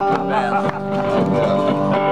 Bella.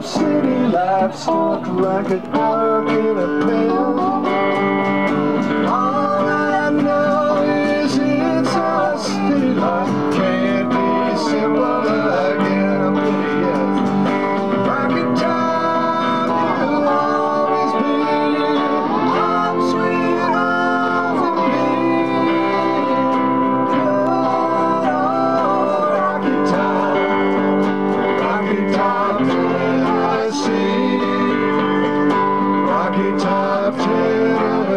city life, stuck like a dog in a pen.